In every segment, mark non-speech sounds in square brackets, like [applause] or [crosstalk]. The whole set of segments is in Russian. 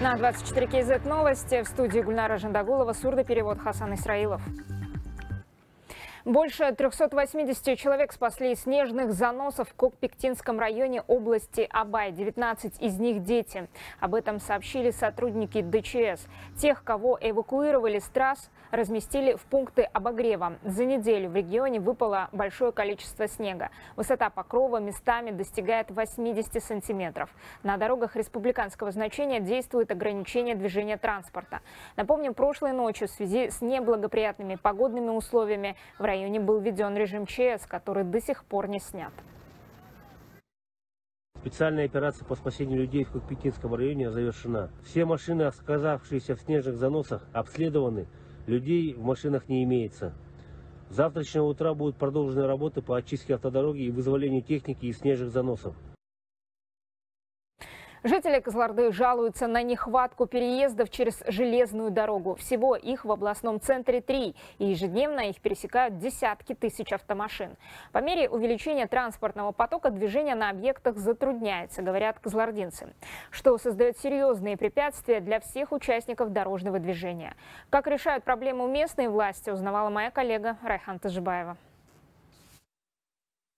На 24 КЗ новости в студии Гульнара Жандагулова сурдоперевод Хасан Исраилов. Больше 380 человек спасли из снежных заносов в Кокпектинском районе области Абай. 19 из них дети. Об этом сообщили сотрудники ДЧС. Тех, кого эвакуировали с трасс, разместили в пункты обогрева. За неделю в регионе выпало большое количество снега. Высота покрова местами достигает 80 сантиметров. На дорогах республиканского значения действует ограничение движения транспорта. Напомним, прошлой ночью в связи с неблагоприятными погодными условиями в районе был введен режим ЧС, который до сих пор не снят. Специальная операция по спасению людей в Кокпетинском районе завершена. Все машины, оказавшиеся в снежных заносах, обследованы. Людей в машинах не имеется. С завтрашнего утра будут продолжены работы по очистке автодороги и вызволению техники из снежных заносов. Жители Козларды жалуются на нехватку переездов через железную дорогу. Всего их в областном центре три, и ежедневно их пересекают десятки тысяч автомашин. По мере увеличения транспортного потока движение на объектах затрудняется, говорят козлардинцы, что создает серьезные препятствия для всех участников дорожного движения. Как решают проблему местные власти, узнавала моя коллега Райхан Тажибаева.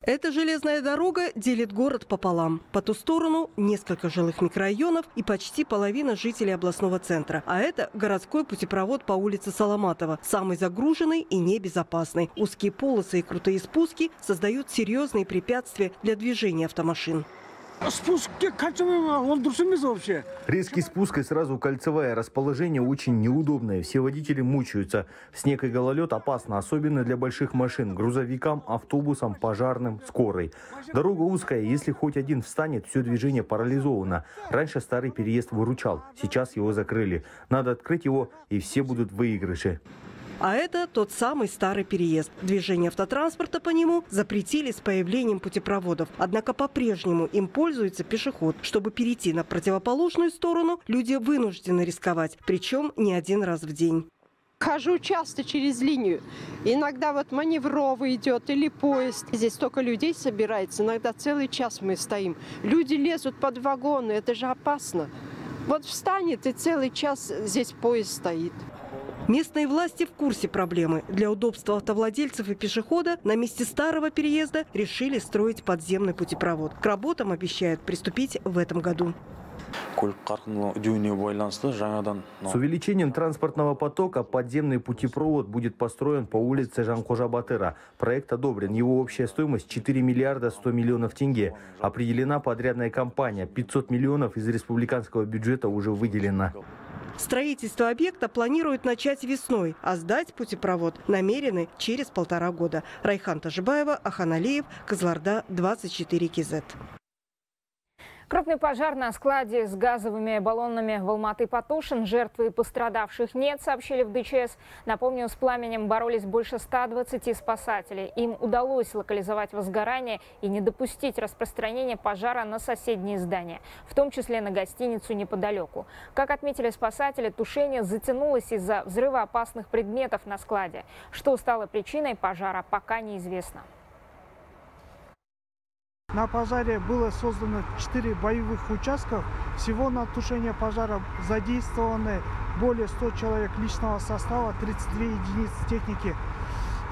Эта железная дорога делит город пополам. По ту сторону несколько жилых микрорайонов и почти половина жителей областного центра. А это городской путепровод по улице Соломатова. Самый загруженный и небезопасный. Узкие полосы и крутые спуски создают серьезные препятствия для движения автомашин. Спуск кольцевая, он дурсумизм вообще. Резкий спуск и сразу кольцевая. Расположение очень неудобное. Все водители мучаются. Снег и гололед опасно, особенно для больших машин. Грузовикам, автобусам, пожарным, скорой. Дорога узкая. Если хоть один встанет, все движение парализовано. Раньше старый переезд выручал. Сейчас его закрыли. Надо открыть его, и все будут в выигрыше. А это тот самый старый переезд. Движение автотранспорта по нему запретили с появлением путепроводов. Однако по-прежнему им пользуется пешеход. Чтобы перейти на противоположную сторону, люди вынуждены рисковать. Причем не один раз в день. Хожу часто через линию. Иногда вот маневровый идет или поезд. Здесь столько людей собирается. Иногда целый час мы стоим. Люди лезут под вагоны. Это же опасно. Вот встанет и целый час здесь поезд стоит. Местные власти в курсе проблемы. Для удобства автовладельцев и пешехода на месте старого переезда решили строить подземный путепровод. К работам обещают приступить в этом году. С увеличением транспортного потока подземный путепровод будет построен по улице Жанкожа Батыра. Проект одобрен. Его общая стоимость 4 миллиарда 100 миллионов тенге. Определена подрядная компания. 500 миллионов из республиканского бюджета уже выделено. Строительство объекта планируют начать весной, а сдать путепровод намерены через полтора года. Райхан Тажибаева, Ахан Алиев, Козларда, 24 КЗ. Крупный пожар на складе с газовыми баллонами в Алматы потушен. Жертвы и пострадавших нет, сообщили в ДЧС. Напомню, с пламенем боролись больше 120 спасателей. Им удалось локализовать возгорание и не допустить распространения пожара на соседние здания, в том числе на гостиницу неподалеку. Как отметили спасатели, тушение затянулось из-за взрыва опасных предметов на складе. Что стало причиной пожара, пока неизвестно. На пожаре было создано 4 боевых участков. Всего на тушение пожара задействованы более 100 человек личного состава, 32 единицы техники.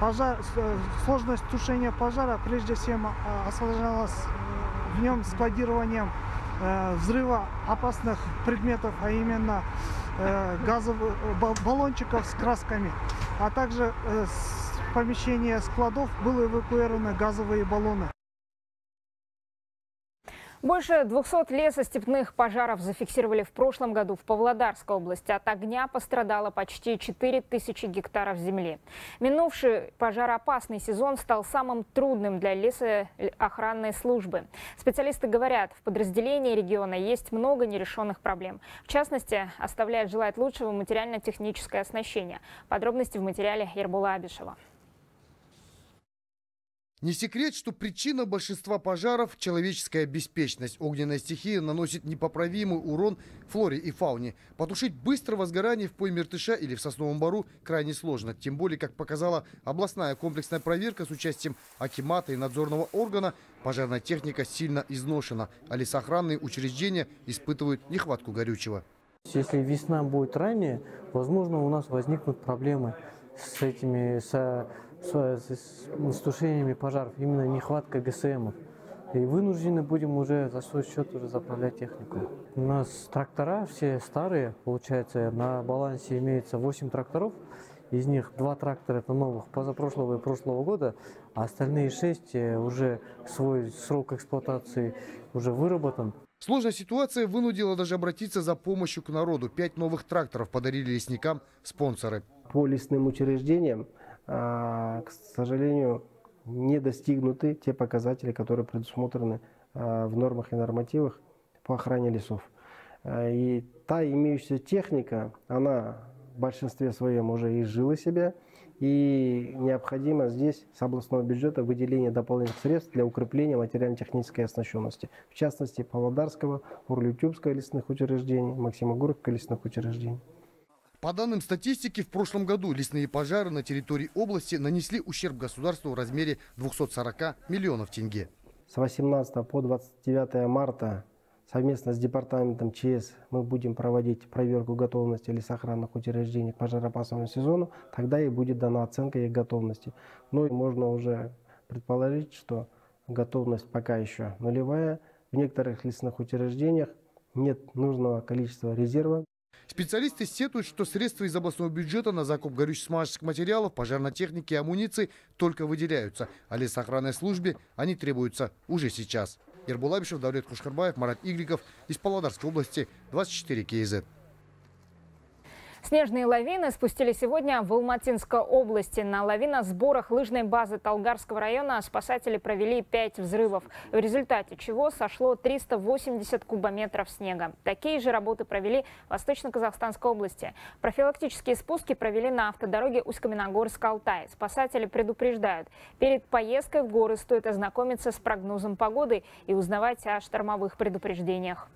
Пожар, э, сложность тушения пожара прежде всего э, осложнялась э, в нем складированием взрыва опасных предметов, а именно газовых баллончиков с красками, а также с помещения складов были эвакуированы газовые баллоны. Больше 200 лесостепных пожаров зафиксировали в прошлом году в Павлодарской области. От огня пострадало почти 4000 гектаров земли. Минувший пожароопасный сезон стал самым трудным для лесоохранной службы. Специалисты говорят, в подразделении региона есть много нерешенных проблем. В частности, оставляет желать лучшего материально-техническое оснащение. Подробности в материале Ербула Абишева. Не секрет, что причина большинства пожаров – человеческая беспечность. Огненная стихия наносит непоправимый урон флоре и фауне. Потушить быстро возгорание в пойме Иртыша или в Сосновом Бару крайне сложно. Тем более, как показала областная комплексная проверка с участием Акимата и надзорного органа, пожарная техника сильно изношена, а лесоохранные учреждения испытывают нехватку горючего. Если весна будет ранее, возможно, у нас возникнут проблемы с этими, с с, с, с тушениями пожаров, именно нехватка ГСМов. И вынуждены будем уже за свой счет уже заправлять технику. У нас трактора все старые, получается, на балансе имеется 8 тракторов. Из них два трактора это новых позапрошлого и прошлого года, а остальные шесть э, уже свой срок эксплуатации уже выработан. Сложная ситуация вынудила даже обратиться за помощью к народу. Пять новых тракторов подарили лесникам спонсоры. По лесным учреждениям а, к сожалению, не достигнуты те показатели, которые предусмотрены а, в нормах и нормативах по охране лесов. А, и та имеющаяся техника, она в большинстве своем уже изжила себя, и необходимо здесь с областного бюджета выделение дополнительных средств для укрепления материально-технической оснащенности. В частности, Павлодарского, Урлютюбского лесных учреждений, Максимогорского лесных учреждений. По данным статистики, в прошлом году лесные пожары на территории области нанесли ущерб государству в размере 240 миллионов тенге. С 18 по 29 марта совместно с департаментом ЧС мы будем проводить проверку готовности лесоохранных учреждений к пожароопасному сезону. Тогда и будет дана оценка их готовности. Но можно уже предположить, что готовность пока еще нулевая. В некоторых лесных учреждениях нет нужного количества резерва. Специалисты сетуют, что средства из областного бюджета на закуп горюче-смазочных материалов, пожарной техники и амуниции только выделяются, а лесоохранной службе они требуются уже сейчас. Ербулабишев, Давлет Кушкарбаев, Марат Игриков из Павлодарской области, 24 КЗ. Снежные лавины спустили сегодня в Алматинской области. На лавиносборах лыжной базы Талгарского района спасатели провели 5 взрывов, в результате чего сошло 380 кубометров снега. Такие же работы провели в Восточно-Казахстанской области. Профилактические спуски провели на автодороге Усть-Каменогорск-Алтай. Спасатели предупреждают, перед поездкой в горы стоит ознакомиться с прогнозом погоды и узнавать о штормовых предупреждениях.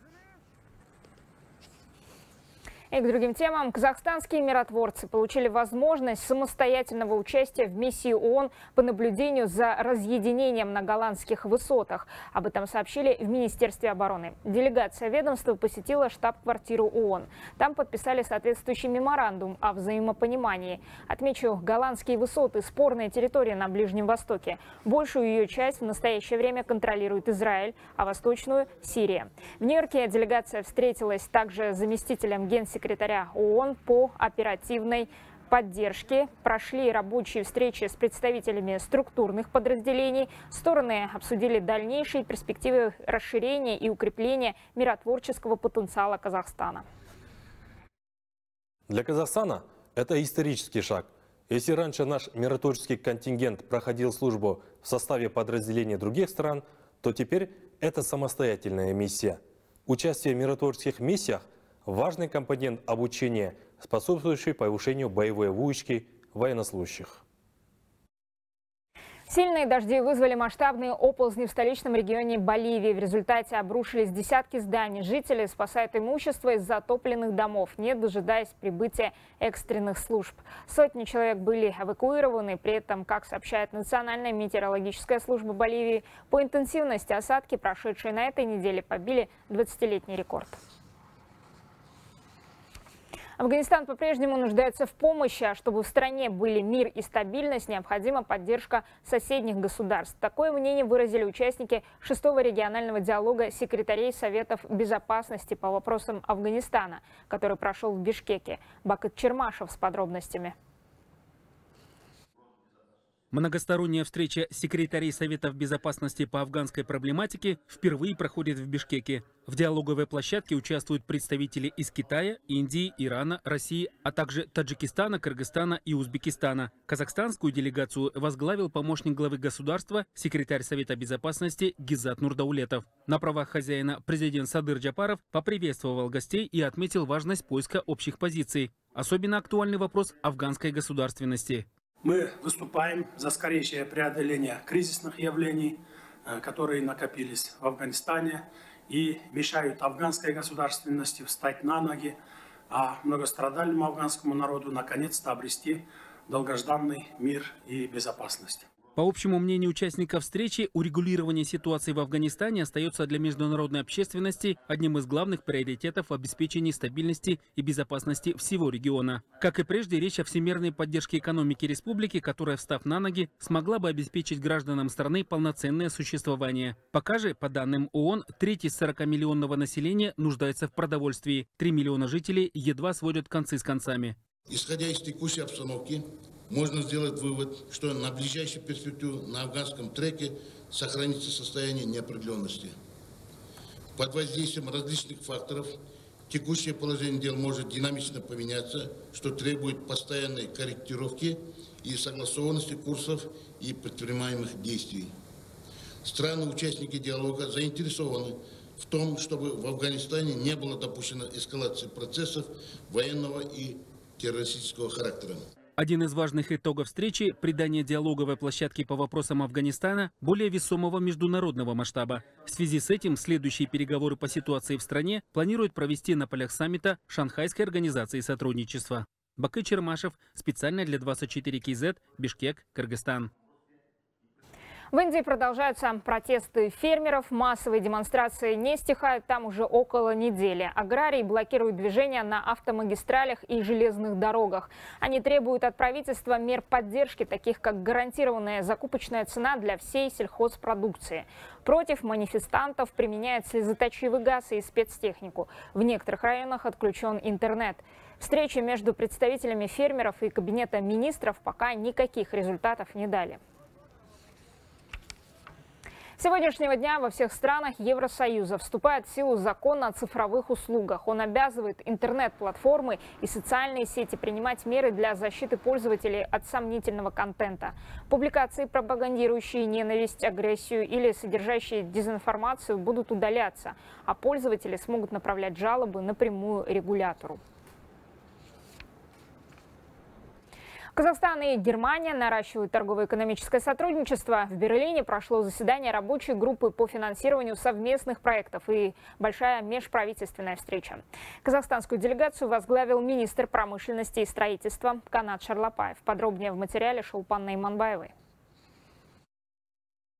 И к другим темам. Казахстанские миротворцы получили возможность самостоятельного участия в миссии ООН по наблюдению за разъединением на голландских высотах. Об этом сообщили в Министерстве обороны. Делегация ведомства посетила штаб-квартиру ООН. Там подписали соответствующий меморандум о взаимопонимании. Отмечу, голландские высоты – спорная территория на Ближнем Востоке. Большую ее часть в настоящее время контролирует Израиль, а восточную – Сирия. В Нью-Йорке делегация встретилась также с заместителем генсекретаря секретаря ООН по оперативной поддержке. Прошли рабочие встречи с представителями структурных подразделений. Стороны обсудили дальнейшие перспективы расширения и укрепления миротворческого потенциала Казахстана. Для Казахстана это исторический шаг. Если раньше наш миротворческий контингент проходил службу в составе подразделений других стран, то теперь это самостоятельная миссия. Участие в миротворческих миссиях важный компонент обучения, способствующий повышению боевой выучки военнослужащих. Сильные дожди вызвали масштабные оползни в столичном регионе Боливии. В результате обрушились десятки зданий. Жители спасают имущество из затопленных домов, не дожидаясь прибытия экстренных служб. Сотни человек были эвакуированы. При этом, как сообщает Национальная метеорологическая служба Боливии, по интенсивности осадки, прошедшие на этой неделе, побили 20-летний рекорд. Афганистан по-прежнему нуждается в помощи, а чтобы в стране были мир и стабильность, необходима поддержка соседних государств. Такое мнение выразили участники шестого регионального диалога секретарей Советов Безопасности по вопросам Афганистана, который прошел в Бишкеке. Бакыт Чермашев с подробностями. Многосторонняя встреча секретарей Советов безопасности по афганской проблематике впервые проходит в Бишкеке. В диалоговой площадке участвуют представители из Китая, Индии, Ирана, России, а также Таджикистана, Кыргызстана и Узбекистана. Казахстанскую делегацию возглавил помощник главы государства, секретарь Совета безопасности Гизат Нурдаулетов. На правах хозяина президент Садыр Джапаров поприветствовал гостей и отметил важность поиска общих позиций. Особенно актуальный вопрос афганской государственности. Мы выступаем за скорейшее преодоление кризисных явлений, э, которые накопились в Афганистане и мешают афганской государственности встать на ноги, а многострадальному афганскому народу наконец-то обрести долгожданный мир и безопасность. По общему мнению участников встречи, урегулирование ситуации в Афганистане остается для международной общественности одним из главных приоритетов в обеспечении стабильности и безопасности всего региона. Как и прежде, речь о всемирной поддержке экономики республики, которая, встав на ноги, смогла бы обеспечить гражданам страны полноценное существование. Пока же, по данным ООН, треть из 40-миллионного населения нуждается в продовольствии. 3 миллиона жителей едва сводят концы с концами. Исходя из текущей обстановки, можно сделать вывод, что на ближайшую перспективу на афганском треке сохранится состояние неопределенности. Под воздействием различных факторов текущее положение дел может динамично поменяться, что требует постоянной корректировки и согласованности курсов и предпринимаемых действий. Страны-участники диалога заинтересованы в том, чтобы в Афганистане не было допущено эскалации процессов военного и террористического характера. Один из важных итогов встречи – придание диалоговой площадки по вопросам Афганистана более весомого международного масштаба. В связи с этим следующие переговоры по ситуации в стране планируют провести на полях саммита Шанхайской организации сотрудничества. Бакы Чермашев специально для 24 КЗ, Бишкек, Кыргызстан. В Индии продолжаются протесты фермеров. Массовые демонстрации не стихают там уже около недели. Аграрии блокируют движение на автомагистралях и железных дорогах. Они требуют от правительства мер поддержки, таких как гарантированная закупочная цена для всей сельхозпродукции. Против манифестантов применяют слезоточивый газ и спецтехнику. В некоторых районах отключен интернет. Встречи между представителями фермеров и кабинета министров пока никаких результатов не дали сегодняшнего дня во всех странах Евросоюза вступает в силу закон о цифровых услугах. Он обязывает интернет-платформы и социальные сети принимать меры для защиты пользователей от сомнительного контента. Публикации, пропагандирующие ненависть, агрессию или содержащие дезинформацию будут удаляться, а пользователи смогут направлять жалобы напрямую регулятору. Казахстан и Германия наращивают торгово-экономическое сотрудничество. В Берлине прошло заседание рабочей группы по финансированию совместных проектов и большая межправительственная встреча. Казахстанскую делегацию возглавил министр промышленности и строительства Канат Шарлапаев. Подробнее в материале Шелпан Найманбаевой.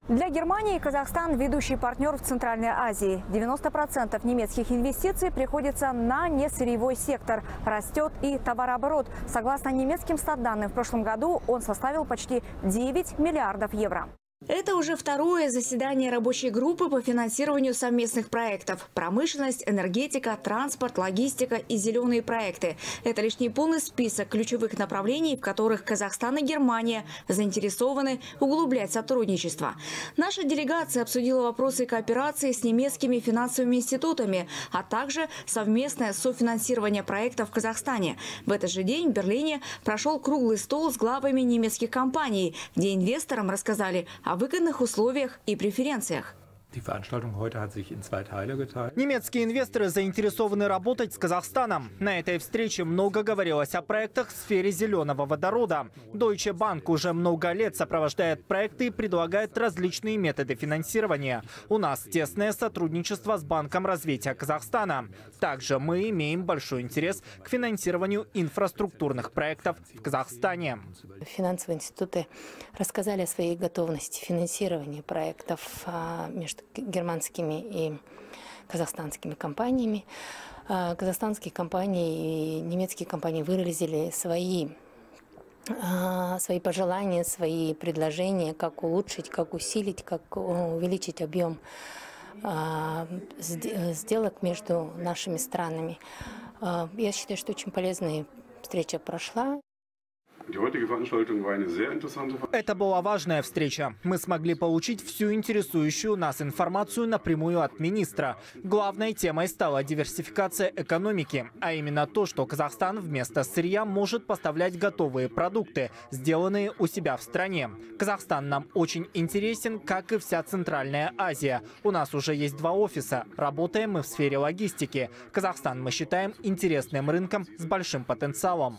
Для Германии Казахстан – ведущий партнер в Центральной Азии. 90% немецких инвестиций приходится на несырьевой сектор. Растет и товарооборот. Согласно немецким статданным, в прошлом году он составил почти 9 миллиардов евро. Это уже второе заседание рабочей группы по финансированию совместных проектов. Промышленность, энергетика, транспорт, логистика и зеленые проекты. Это лишь не полный список ключевых направлений, в которых Казахстан и Германия заинтересованы углублять сотрудничество. Наша делегация обсудила вопросы кооперации с немецкими финансовыми институтами, а также совместное софинансирование проектов в Казахстане. В этот же день в Берлине прошел круглый стол с главами немецких компаний, где инвесторам рассказали о о выгодных условиях и преференциях. Немецкие инвесторы заинтересованы работать с Казахстаном. На этой встрече много говорилось о проектах в сфере зеленого водорода. Deutsche Bank уже много лет сопровождает проекты и предлагает различные методы финансирования. У нас тесное сотрудничество с Банком развития Казахстана. Также мы имеем большой интерес к финансированию инфраструктурных проектов в Казахстане. Финансовые институты рассказали о своей готовности финансирования проектов а, между германскими и казахстанскими компаниями. А, казахстанские компании и немецкие компании выразили свои а, свои пожелания, свои предложения, как улучшить, как усилить, как увеличить объем а, сделок между нашими странами. Я считаю, что очень полезная встреча прошла. Это была важная встреча. Мы смогли получить всю интересующую нас информацию напрямую от министра. Главной темой стала диверсификация экономики, а именно то, что Казахстан вместо сырья может поставлять готовые продукты, сделанные у себя в стране. Казахстан нам очень интересен, как и вся Центральная Азия. У нас уже есть два офиса. Работаем мы в сфере логистики. Казахстан мы считаем интересным рынком с большим потенциалом.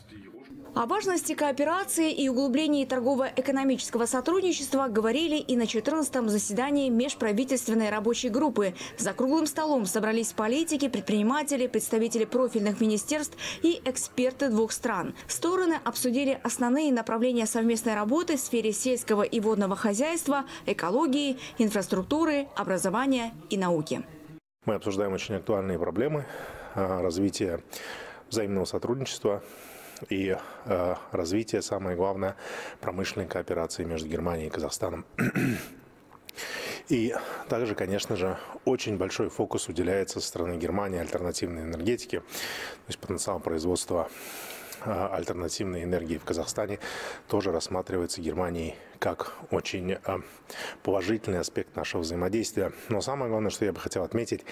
О важности кооперации и углублении торгово-экономического сотрудничества говорили и на 14-м заседании межправительственной рабочей группы. За круглым столом собрались политики, предприниматели, представители профильных министерств и эксперты двух стран. Стороны обсудили основные направления совместной работы в сфере сельского и водного хозяйства, экологии, инфраструктуры, образования и науки. Мы обсуждаем очень актуальные проблемы а, развития взаимного сотрудничества и э, развитие, самое главное, промышленной кооперации между Германией и Казахстаном. [clears throat] И также, конечно же, очень большой фокус уделяется со стороны Германии альтернативной энергетике, то есть потенциал производства э, альтернативной энергии в Казахстане тоже рассматривается Германией как очень э, положительный аспект нашего взаимодействия. Но самое главное, что я бы хотел отметить,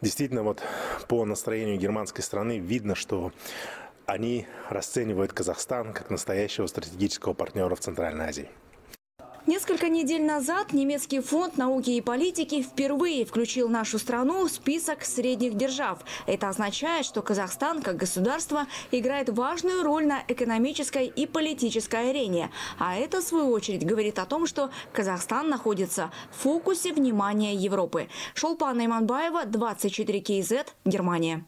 действительно вот по настроению германской страны видно, что они расценивают Казахстан как настоящего стратегического партнера в Центральной Азии. Несколько недель назад немецкий фонд науки и политики впервые включил нашу страну в список средних держав. Это означает, что Казахстан как государство играет важную роль на экономической и политической арене. А это, в свою очередь, говорит о том, что Казахстан находится в фокусе внимания Европы. Шолпан Иманбаева, 24 КИЗ, Германия.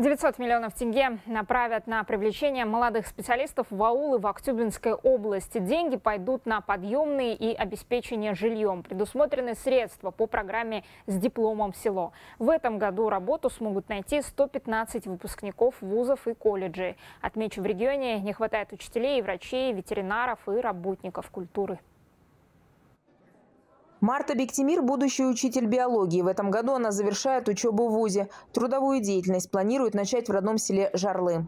900 миллионов тенге направят на привлечение молодых специалистов в аулы в Актюбинской области. Деньги пойдут на подъемные и обеспечение жильем. Предусмотрены средства по программе «С дипломом в село». В этом году работу смогут найти 115 выпускников вузов и колледжей. Отмечу, в регионе не хватает учителей, врачей, ветеринаров и работников культуры. Марта Бектимир – будущий учитель биологии. В этом году она завершает учебу в ВУЗе. Трудовую деятельность планирует начать в родном селе Жарлы.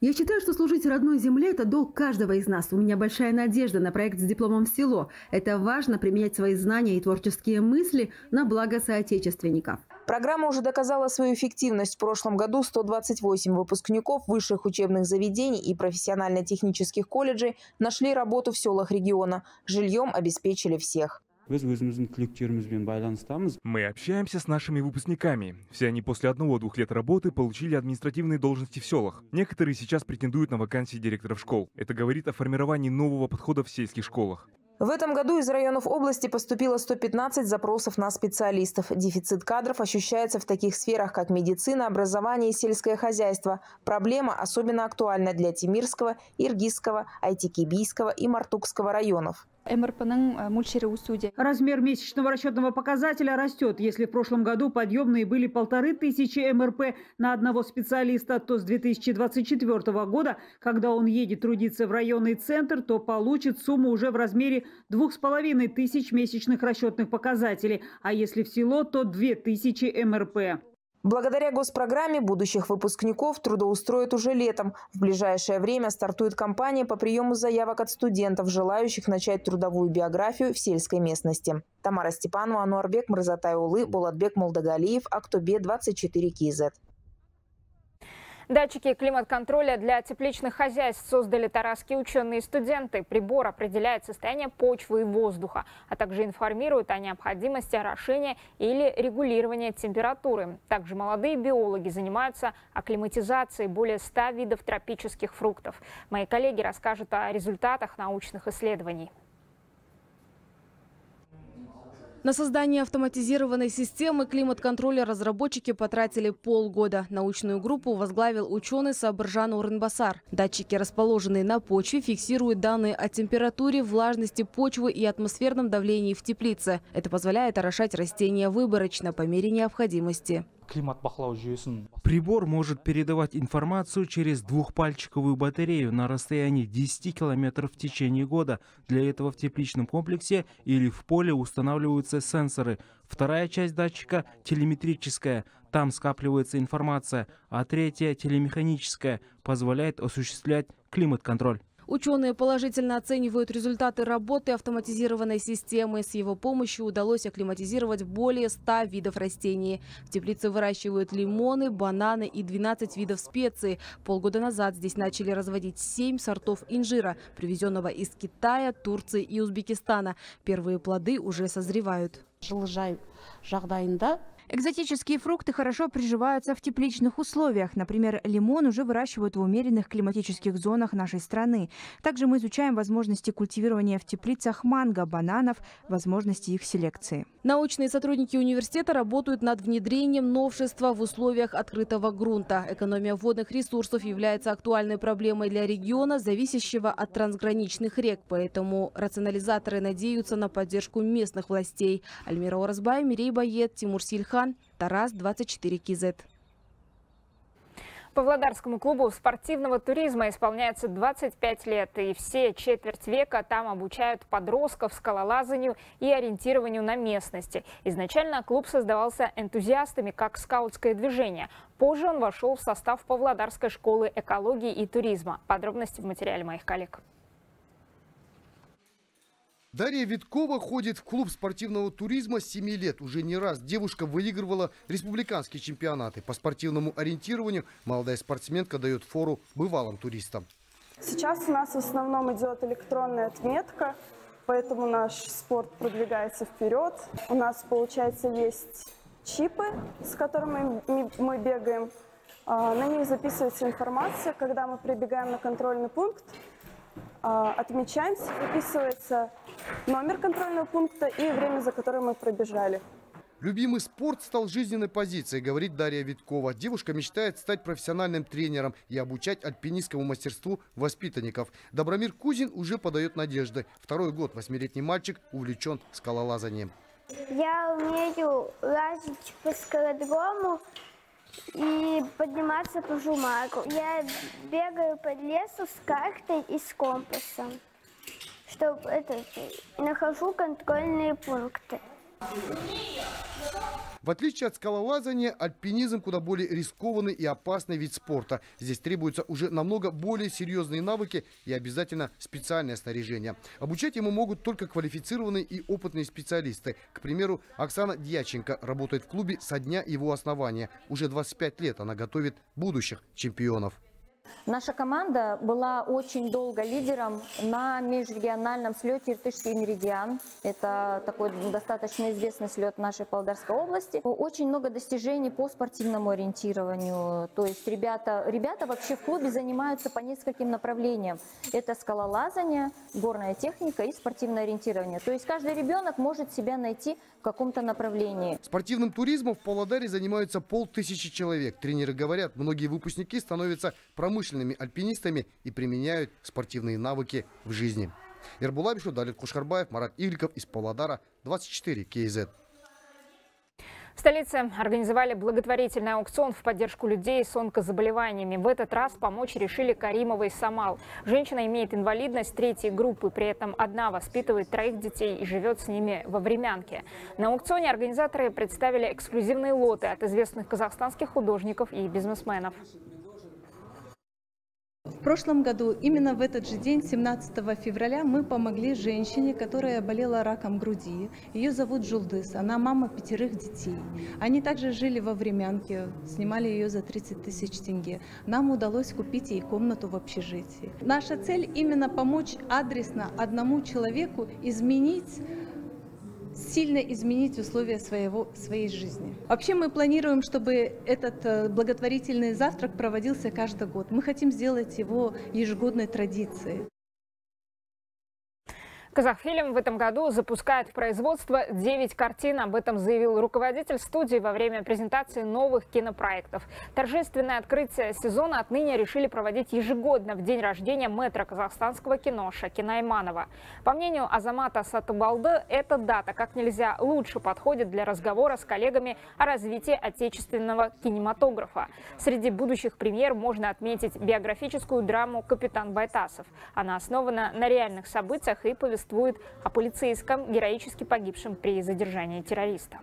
Я считаю, что служить родной земле – это долг каждого из нас. У меня большая надежда на проект с дипломом в село. Это важно применять свои знания и творческие мысли на благо соотечественников. Программа уже доказала свою эффективность. В прошлом году 128 выпускников высших учебных заведений и профессионально-технических колледжей нашли работу в селах региона. Жильем обеспечили всех. Мы общаемся с нашими выпускниками. Все они после одного-двух лет работы получили административные должности в селах. Некоторые сейчас претендуют на вакансии директоров школ. Это говорит о формировании нового подхода в сельских школах. В этом году из районов области поступило 115 запросов на специалистов. Дефицит кадров ощущается в таких сферах, как медицина, образование и сельское хозяйство. Проблема особенно актуальна для Тимирского, Иргизского, Айтикибийского и Мартукского районов. Размер месячного расчетного показателя растет. Если в прошлом году подъемные были полторы тысячи МРП на одного специалиста, то с 2024 года, когда он едет трудиться в районный центр, то получит сумму уже в размере двух с половиной тысяч месячных расчетных показателей. А если в село, то две тысячи МРП. Благодаря госпрограмме будущих выпускников трудоустроят уже летом. В ближайшее время стартует кампания по приему заявок от студентов, желающих начать трудовую биографию в сельской местности. Тамара Степанова, Ануарбек Мрзатай Улы, Булатбек Молдагалиев, Актобе, 24 КИЗ. Датчики климат-контроля для тепличных хозяйств создали тарасские ученые и студенты. Прибор определяет состояние почвы и воздуха, а также информирует о необходимости орошения или регулирования температуры. Также молодые биологи занимаются акклиматизацией более 100 видов тропических фруктов. Мои коллеги расскажут о результатах научных исследований. На создание автоматизированной системы климат-контроля разработчики потратили полгода. Научную группу возглавил ученый Сабржан Уренбасар. Датчики, расположенные на почве, фиксируют данные о температуре, влажности почвы и атмосферном давлении в теплице. Это позволяет орошать растения выборочно по мере необходимости. Прибор может передавать информацию через двухпальчиковую батарею на расстоянии 10 километров в течение года. Для этого в тепличном комплексе или в поле устанавливаются сенсоры. Вторая часть датчика – телеметрическая, там скапливается информация, а третья – телемеханическая, позволяет осуществлять климат-контроль. Ученые положительно оценивают результаты работы автоматизированной системы. С его помощью удалось акклиматизировать более 100 видов растений. В теплице выращивают лимоны, бананы и 12 видов специй. Полгода назад здесь начали разводить 7 сортов инжира, привезенного из Китая, Турции и Узбекистана. Первые плоды уже созревают. Экзотические фрукты хорошо приживаются в тепличных условиях. Например, лимон уже выращивают в умеренных климатических зонах нашей страны. Также мы изучаем возможности культивирования в теплицах манго, бананов, возможности их селекции. Научные сотрудники университета работают над внедрением новшества в условиях открытого грунта. Экономия водных ресурсов является актуальной проблемой для региона, зависящего от трансграничных рек. Поэтому рационализаторы надеются на поддержку местных властей. Альмира Оразбай, Мирей Бает, Тимур Сильхан. Тарас, 24 КИЗ. Павлодарскому клубу спортивного туризма исполняется 25 лет, и все четверть века там обучают подростков скалолазанию и ориентированию на местности. Изначально клуб создавался энтузиастами как скаутское движение. Позже он вошел в состав Павлодарской школы экологии и туризма. Подробности в материале моих коллег. Дарья Виткова ходит в клуб спортивного туризма с 7 лет. Уже не раз девушка выигрывала республиканские чемпионаты. По спортивному ориентированию молодая спортсменка дает фору бывалым туристам. Сейчас у нас в основном идет электронная отметка, поэтому наш спорт продвигается вперед. У нас, получается, есть чипы, с которыми мы бегаем. А, на них записывается информация, когда мы прибегаем на контрольный пункт, а, отмечаемся, выписывается номер контрольного пункта и время, за которое мы пробежали. Любимый спорт стал жизненной позицией, говорит Дарья Виткова. Девушка мечтает стать профессиональным тренером и обучать альпинистскому мастерству воспитанников. Добромир Кузин уже подает надежды. Второй год восьмилетний мальчик увлечен скалолазанием. Я умею лазить по скалодрому и подниматься по жумагу. Я бегаю по лесу с картой и с компасом чтобы это, нахожу контрольные пункты. В отличие от скалолазания, альпинизм куда более рискованный и опасный вид спорта. Здесь требуются уже намного более серьезные навыки и обязательно специальное снаряжение. Обучать ему могут только квалифицированные и опытные специалисты. К примеру, Оксана Дьяченко работает в клубе со дня его основания. Уже 25 лет она готовит будущих чемпионов. Наша команда была очень долго лидером на межрегиональном слете Иртышский меридиан. Это такой достаточно известный слет нашей Павлодарской области. Очень много достижений по спортивному ориентированию. То есть ребята, ребята вообще в клубе занимаются по нескольким направлениям. Это скалолазание, горная техника и спортивное ориентирование. То есть каждый ребенок может себя найти в каком-то направлении. Спортивным туризмом в Павлодаре занимаются полтысячи человек. Тренеры говорят, многие выпускники становятся промышленными профессиональными альпинистами и применяют спортивные навыки в жизни. Ирбулабишу, Далит Кушхарбаев, Марат Игликов из Павлодара, 24 КЗ. В столице организовали благотворительный аукцион в поддержку людей с онкозаболеваниями. В этот раз помочь решили Каримова и Самал. Женщина имеет инвалидность третьей группы, при этом одна воспитывает троих детей и живет с ними во времянке. На аукционе организаторы представили эксклюзивные лоты от известных казахстанских художников и бизнесменов. В прошлом году, именно в этот же день, 17 февраля, мы помогли женщине, которая болела раком груди. Ее зовут Жулдыс, она мама пятерых детей. Они также жили во времянке, снимали ее за 30 тысяч тенге. Нам удалось купить ей комнату в общежитии. Наша цель именно помочь адресно одному человеку изменить сильно изменить условия своего, своей жизни. Вообще мы планируем, чтобы этот э, благотворительный завтрак проводился каждый год. Мы хотим сделать его ежегодной традицией. Казахфильм в этом году запускает в производство 9 картин. Об этом заявил руководитель студии во время презентации новых кинопроектов. Торжественное открытие сезона отныне решили проводить ежегодно в день рождения мэтра казахстанского кино Шакина Иманова. По мнению Азамата Сатубалды, эта дата как нельзя лучше подходит для разговора с коллегами о развитии отечественного кинематографа. Среди будущих премьер можно отметить биографическую драму «Капитан Байтасов». Она основана на реальных событиях и повествует повествует о полицейском, героически погибшем при задержании террориста.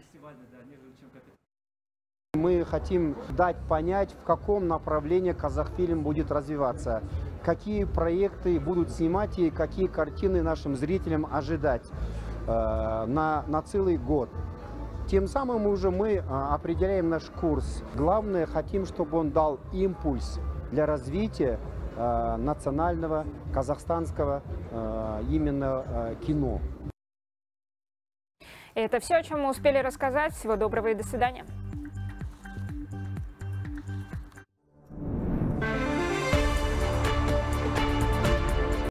Мы хотим дать понять, в каком направлении Казахфильм будет развиваться, какие проекты будут снимать и какие картины нашим зрителям ожидать э, на, на целый год. Тем самым уже мы э, определяем наш курс. Главное, хотим, чтобы он дал импульс для развития Э, национального казахстанского э, именно э, кино. Это все, о чем мы успели рассказать. Всего доброго и до свидания.